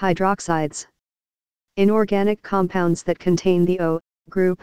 Hydroxides. Inorganic compounds that contain the O group